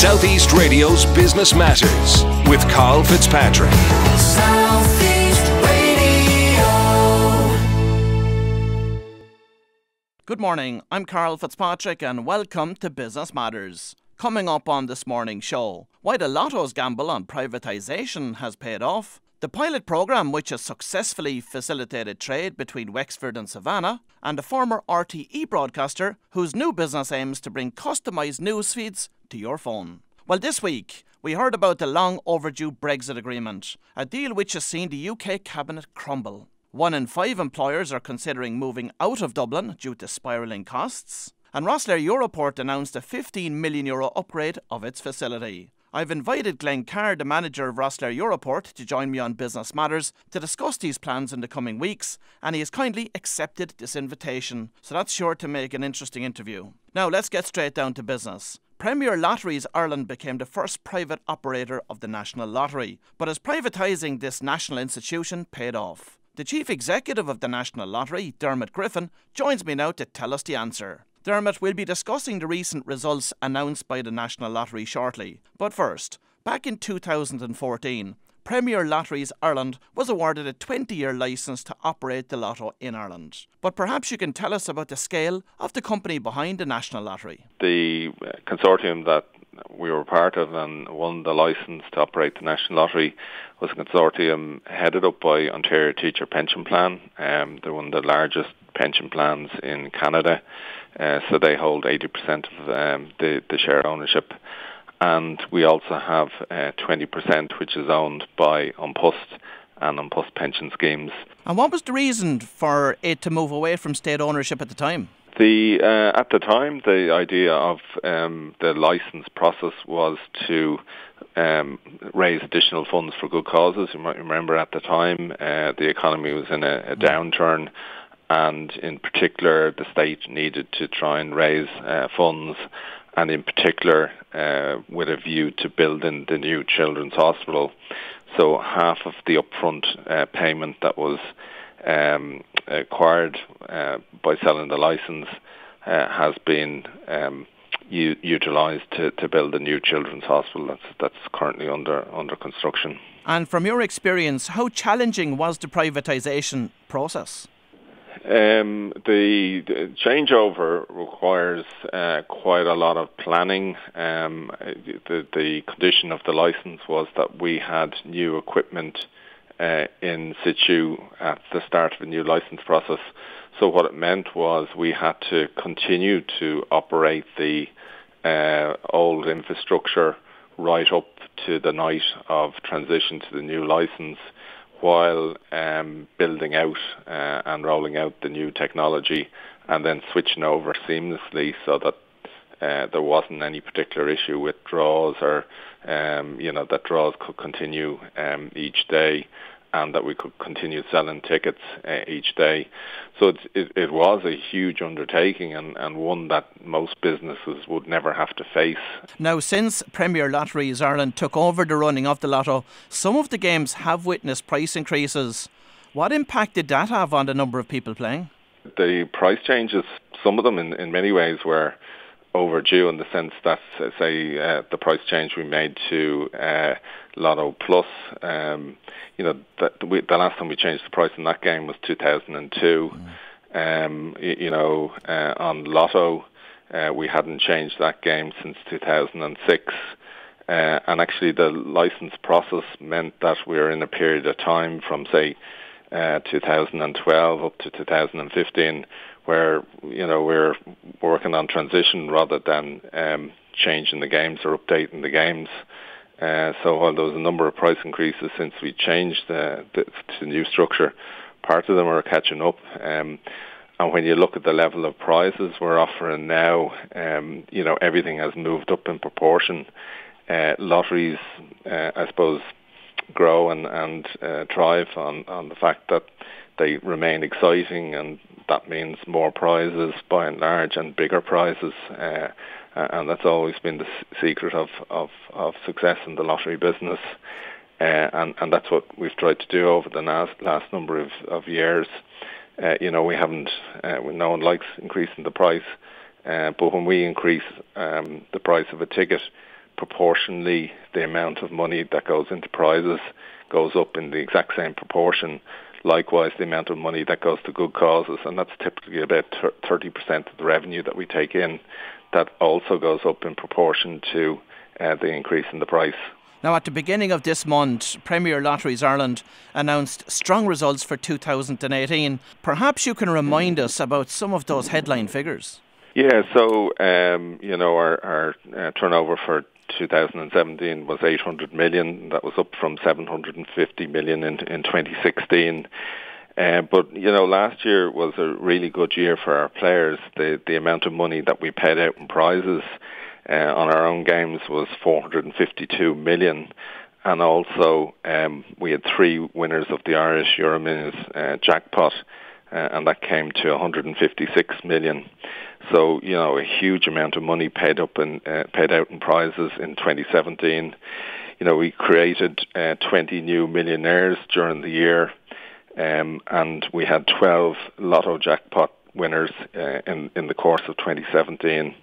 Southeast Radio's Business Matters with Karl Fitzpatrick. Southeast Radio. Good morning, I'm Karl Fitzpatrick and welcome to Business Matters. Coming up on this morning's show, why the Lotto's gamble on privatisation has paid off, the pilot programme which has successfully facilitated trade between Wexford and Savannah, and a former RTE broadcaster whose new business aims to bring customised news feeds to your phone. Well, this week, we heard about the long overdue Brexit agreement, a deal which has seen the UK cabinet crumble. One in five employers are considering moving out of Dublin due to spiralling costs. And Rosslare Europort announced a 15 million euro upgrade of its facility. I've invited Glenn Carr, the manager of Rosslare Europort, to join me on Business Matters to discuss these plans in the coming weeks, and he has kindly accepted this invitation, so that's sure to make an interesting interview. Now, let's get straight down to business. Premier Lotteries Ireland became the first private operator of the National Lottery, but as privatising this national institution paid off. The chief executive of the National Lottery, Dermot Griffin, joins me now to tell us the answer. Dermot will be discussing the recent results announced by the National Lottery shortly. But first, back in 2014, Premier Lotteries Ireland was awarded a 20 year licence to operate the lotto in Ireland. But perhaps you can tell us about the scale of the company behind the National Lottery. The uh, consortium that we were part of and won the licence to operate the National Lottery was a consortium headed up by Ontario Teacher Pension Plan. Um, they're one of the largest pension plans in Canada. Uh, so they hold 80% of um, the, the share ownership. And we also have uh, 20%, which is owned by An Post and An Post pension schemes. And what was the reason for it to move away from state ownership at the time? The uh, at the time, the idea of um, the license process was to um, raise additional funds for good causes. You might remember at the time uh, the economy was in a, a downturn, and in particular the state needed to try and raise uh, funds and in particular uh, with a view to building the new children's hospital. So half of the upfront uh, payment that was um, acquired uh, by selling the license uh, has been um, u- utilised to, to build a new children's hospital that's, that's currently under under construction. And from your experience, how challenging was the privatisation process? Um, the, the, changeover requires uh, quite a lot of planning. Um, the, the, condition of the license was that we had new equipment uh, in situ at the start of a new license process. So what it meant was we had to continue to operate the uh, old infrastructure right up to the night of transition to the new license while um, building out uh, and rolling out the new technology and then switching over seamlessly so that uh, there wasn't any particular issue with draws or um, you know that draws could continue um, each day and that we could continue selling tickets uh, each day. So it, it, it, was a huge undertaking and, and one that most businesses would never have to face. Now, since Premier Lotteries Ireland took over the running of the lotto, some of the games have witnessed price increases. What impact did that have on the number of people playing? The price changes, some of them in, in many ways were overdue in the sense that, say, uh, the price change we made to uh, Lotto Plus, um, you know, the, we, the last time we changed the price in that game was 2002. Mm. Um, you, you know, uh, on Lotto, uh, we hadn't changed that game since 2006. Uh, and actually, the license process meant that we were in a period of time from, say, uh, 2012 up to 2015 where you know we're working on transition rather than um, changing the games or updating the games. Uh, so while there was a number of price increases since we changed the, the, the new structure, part of them are catching up. Um, and when you look at the level of prizes we're offering now, um, you know everything has moved up in proportion. Uh, lotteries, uh, I suppose, grow and and uh, thrive on on the fact that they remain exciting, and that means more prizes by and large and bigger prizes. Uh, and that's always been the secret of, of, of success in the lottery business. Uh, and, and that's what we've tried to do over the last, last number of, of years. Uh, you know, we haven't, uh, no one likes increasing the price, uh, but when we increase um, the price of a ticket, proportionally the amount of money that goes into prizes goes up in the exact same proportion. Likewise, the amount of money that goes to good causes, and that's typically about 30% of the revenue that we take in, that also goes up in proportion to uh, the increase in the price. Now, at the beginning of this month, Premier Lotteries Ireland announced strong results for 2018. Perhaps you can remind us about some of those headline figures. Yeah, so um, you know our, our uh, turnover for 2017 was 800 million. That was up from 750 million in, in 2016. Uh, but you know, last year was a really good year for our players. The the amount of money that we paid out in prizes uh, on our own games was 452 million, and also um, we had three winners of the Irish Euromillions uh, jackpot, uh, and that came to 156 million. So you know, a huge amount of money paid up and uh, paid out in prizes in 2017. You know, we created uh, 20 new millionaires during the year, um, and we had 12 lotto jackpot winners uh, in in the course of 2017.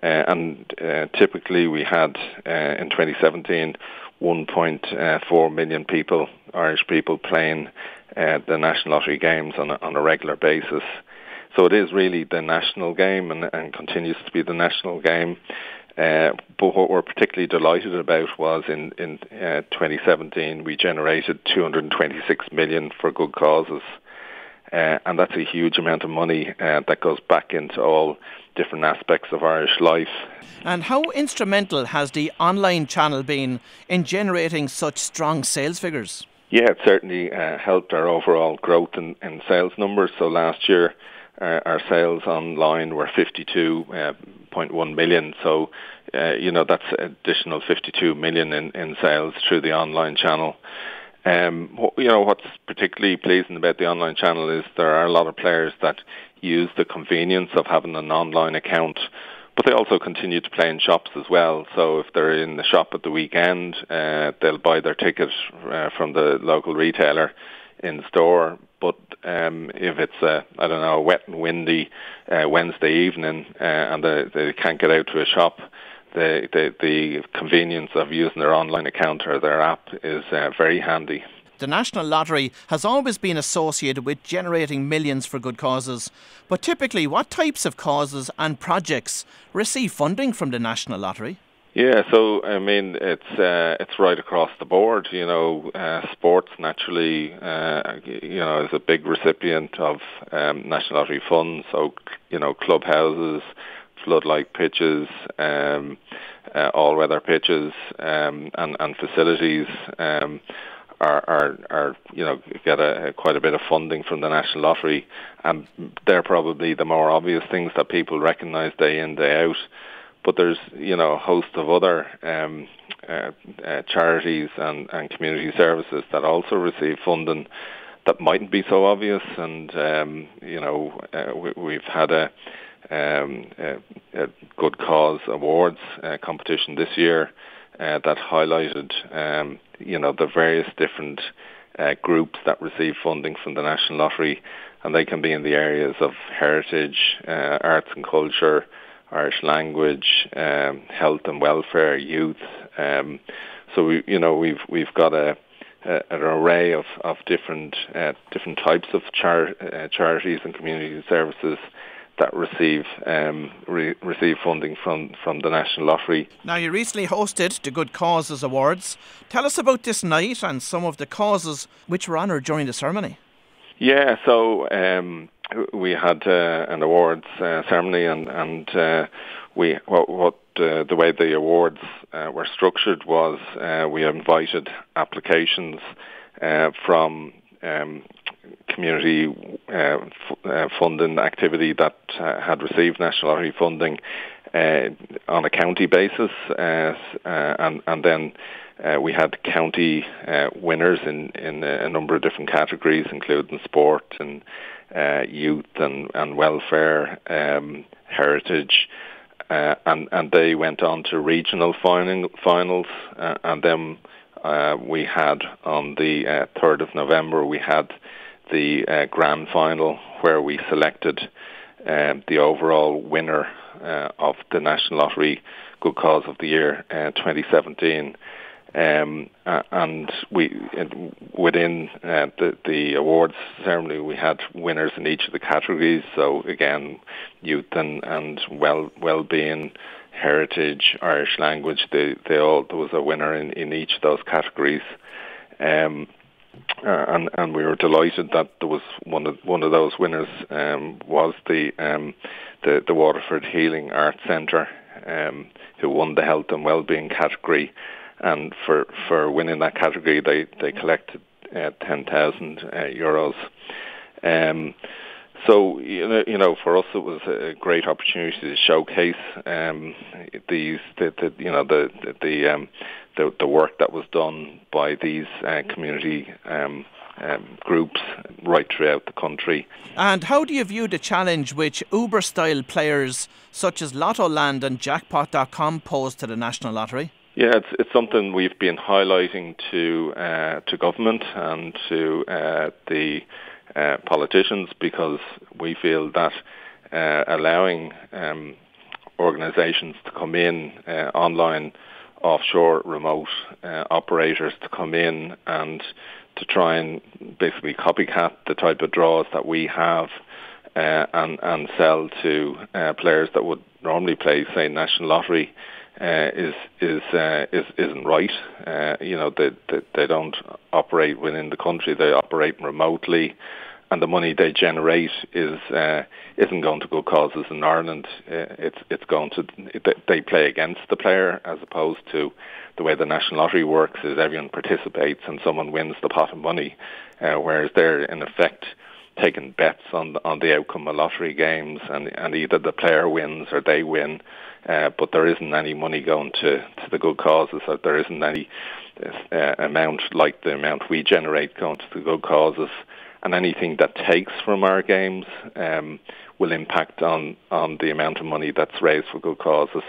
Uh, and uh, typically we had in 2017 1.4 million people, Irish people, playing the National Lottery games on a, on a regular basis. So it is really the national game and, and continues to be the national game. Uh, but what we're particularly delighted about was in, in uh, 2017 we generated 226 million for good causes. Uh, and that's a huge amount of money uh, that goes back into all different aspects of Irish life. And how instrumental has the online channel been in generating such strong sales figures? Yeah, it certainly uh, helped our overall growth in, in sales numbers. So last year, uh, our sales online were 52.1 uh, million. So, uh, you know, that's additional 52 million in, in sales through the online channel. Um, you know, what's particularly pleasing about the online channel is there are a lot of players that use the convenience of having an online account, but they also continue to play in shops as well. So if they're in the shop at the weekend, uh, they'll buy their ticket uh, from the local retailer in store. But um, if it's a, I don't know, a wet and windy uh, Wednesday evening uh, and they, they can't get out to a shop, the, the, the convenience of using their online account or their app is uh, very handy. The National Lottery has always been associated with generating millions for good causes. But typically, what types of causes and projects receive funding from the National Lottery? Yeah, so I mean it's uh, it's right across the board. You know, uh, sports naturally, uh, you know, is a big recipient of um, national lottery funds. So you know, clubhouses, floodlight pitches, um, uh, all-weather pitches, um, and and facilities. Um, are, are, are you know get a, quite a bit of funding from the national lottery, and they're probably the more obvious things that people recognise day in day out. But there's you know a host of other um, uh, uh, charities and, and community services that also receive funding that mightn't be so obvious, and um, you know uh, we, we've had a um, a, a good cause awards uh, competition this year uh, that highlighted um, you know the various different uh, groups that receive funding from the National Lottery, and they can be in the areas of heritage, uh, arts and culture, Irish language, um, health and welfare, youth. Um, so we, you know, we've we've got a, a an array of of different uh, different types of char- uh, charities and community services that receive um, re- receive funding from, from the National Lottery. Now, you recently hosted the Good Causes Awards. Tell us about this night and some of the causes which were honoured during the ceremony. Yeah, so um, we had uh, an awards uh, ceremony, and and uh, we what, what uh, the way the awards uh, were structured was uh, we invited applications from um, community uh, f- uh, funding activity that uh, had received national lottery funding uh, on a county basis, uh, uh, and and then. we had county winners in, in a number of different categories, including sport and youth and, and welfare, um, heritage, and and they went on to regional final, finals, and then we had on the uh, 3rd of November, we had the uh, grand final where we selected um, the overall winner uh, of the National Lottery Good Cause of the Year uh, 2017. Um, and we within uh, the, the awards ceremony we had winners in each of the categories. So again, youth and, and well well being, heritage, Irish language. They they all there was a winner in, in each of those categories. Um, uh, and and we were delighted that there was one of one of those winners um, was the um, the the Waterford Healing Arts Centre, um, who won the health and well-being category, and for for winning that category, they they collected uh, ten thousand uh, euros. Um, so you know, you know, for us, it was a great opportunity to showcase um, these, the, the, you know, the the the, um, the, the work that was done by these uh, community um, um, groups right throughout the country. And how do you view the challenge which Uber-style players such as Lottoland and Jackpot.com pose to the National Lottery? Yeah, it's it's something we've been highlighting to uh, to government and to uh, the uh, politicians because we feel that uh, allowing um, organisations to come in uh, online, offshore, remote uh, operators to come in and to try and basically copycat the type of draws that we have uh, and and sell to uh, players that would normally play, say, national lottery, uh, is is uh, is isn't right. Uh, you know, they, they they don't operate within the country; they operate remotely, and the money they generate is uh, isn't going to good causes in Ireland. Uh, it's it's going to they play against the player as opposed to the way the national lottery works is everyone participates and someone wins the pot of money, uh, whereas they're in effect taking bets on on the outcome of lottery games, and and either the player wins or they win, uh, but there isn't any money going to to the good causes, or there isn't any uh, amount like the amount we generate going to the good causes and anything that takes from our games um, will impact on, on the amount of money that's raised for good causes.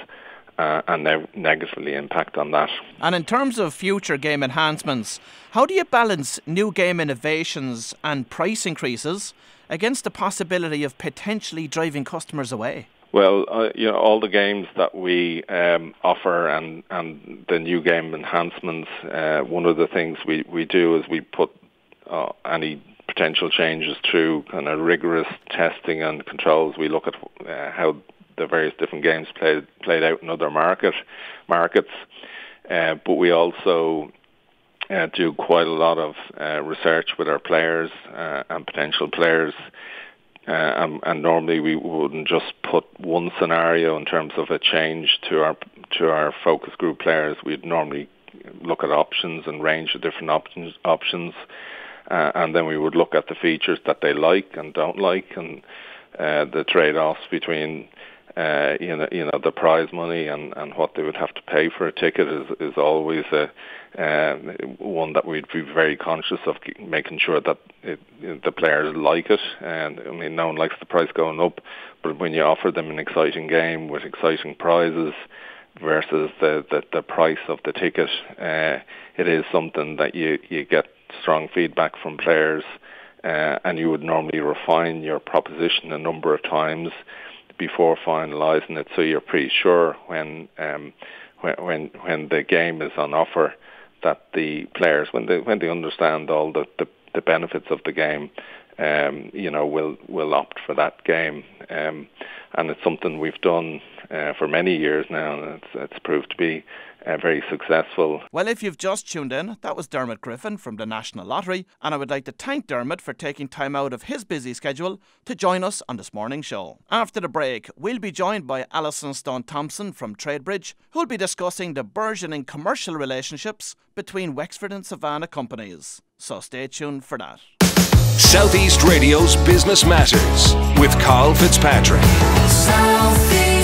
Uh, and ne- negatively impact on that. And in terms of future game enhancements, how do you balance new game innovations and price increases against the possibility of potentially driving customers away? Well, uh, you know, all the games that we um, offer and, and the new game enhancements, uh, one of the things we, we do is we put uh, any potential changes through kind of rigorous testing and controls. We look at uh, how the various different games played played out in other market markets, uh, but we also uh, do quite a lot of uh, research with our players uh, and potential players. Uh, and, and, normally we wouldn't just put one scenario in terms of a change to our to our focus group players. We'd normally look at options and range of different options options uh, and then we would look at the features that they like and don't like, and uh, the trade-offs between uh, you know you know the prize money and, and what they would have to pay for a ticket is is always a uh, one that we'd be very conscious of making sure that it, the players like it. And I mean, no one likes the price going up, but when you offer them an exciting game with exciting prizes versus the, the, the price of the ticket, uh, it is something that you, you get strong feedback from players, uh, and you would normally refine your proposition a number of times before finalising it, so you're pretty sure when um, when when when the game is on offer that the players, when they when they understand all the, the, the benefits of the game, um, you know, will will opt for that game. Um, and it's something we've done uh, for many years now, and it's, it's proved to be uh, very successful. Well, if you've just tuned in, that was Dermot Griffin from the National Lottery, and I would like to thank Dermot for taking time out of his busy schedule to join us on this morning show. After the break, we'll be joined by Alison Stone Thompson from Tradebridge, who'll be discussing the burgeoning commercial relationships between Wexford and Savannah companies. So stay tuned for that. Southeast Radio's Business Matters with Karl Fitzpatrick. South